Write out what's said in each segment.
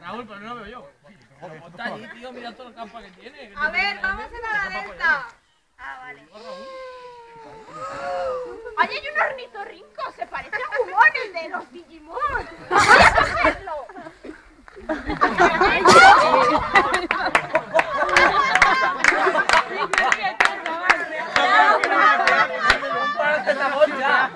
Raúl, pero no lo veo yo. Como está allí, tío, mira todo el campo que tiene. A ver, vamos a la alerta. Ah, vale. Ahí hay un ornitorrinco, se parece a Jugón, el de los Digimon. ¡Voy a cogerlo! Un paracetamol ya.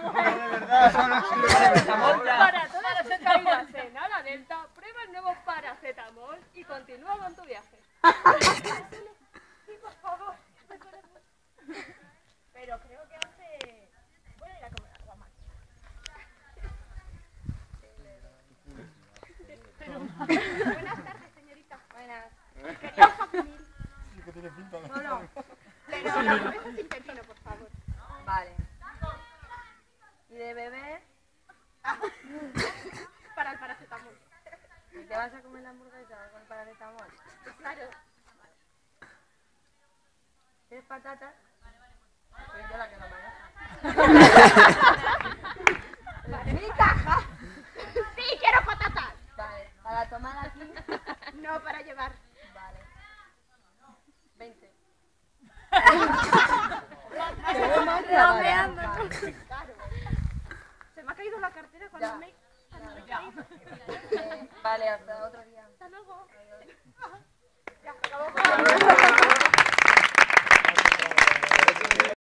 Paracetamol ya. Para todas las caídas en ala delta, prueba el nuevo paracetamol y continúa con tu viaje. Sí, por favor. Pero creo que hace... Voy a ir a comer agua más. Buenas tardes, señorita. Buenas. Quería Jacqueline. No, no. Pero la cabeza sin pepino, por favor. Vale. ¿Y de beber? Para el paracetamol. ¿Y te vas a comer la hamburguesa con el paracetamol? Claro. ¿Quieres patatas? Soy yo la que no maneja. ¡Mi caja! ¡Sí, quiero patatas! Vale, para tomar aquí. No, para llevar. Vale. 20. Bromeando. Claro. Se me ha caído la cartera cuando me... cuando vale, hasta otro día. Hasta luego. Ya, acabó.